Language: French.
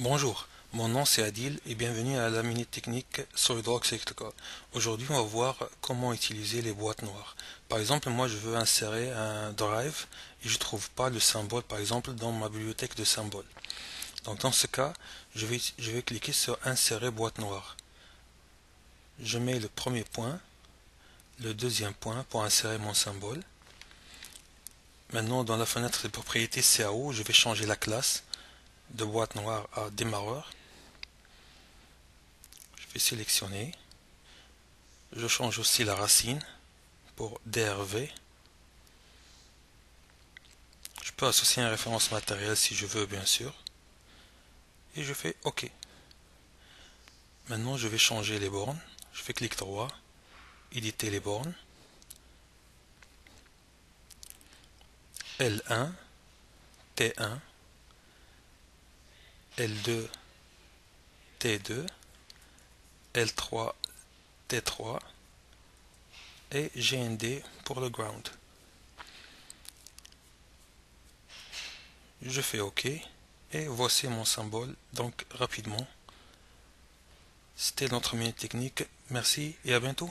Bonjour, mon nom c'est Adil et bienvenue à la minute technique SolidWorks Electrical. Aujourd'hui on va voir comment utiliser les boîtes noires. Par exemple moi je veux insérer un drive et je ne trouve pas le symbole par exemple dans ma bibliothèque de symboles. Donc dans ce cas je vais, je vais cliquer sur insérer boîte noire. Je mets le premier point, le deuxième point pour insérer mon symbole. Maintenant dans la fenêtre de propriétés CAO je vais changer la classe de boîte noire à démarreur. Je vais sélectionner. Je change aussi la racine pour DRV. Je peux associer une référence matérielle si je veux, bien sûr. Et je fais OK. Maintenant, je vais changer les bornes. Je fais clic droit, éditer les bornes. L1, T1, L2, T2, L3, T3 et GND pour le ground. Je fais OK et voici mon symbole donc rapidement. C'était notre minute technique. Merci et à bientôt.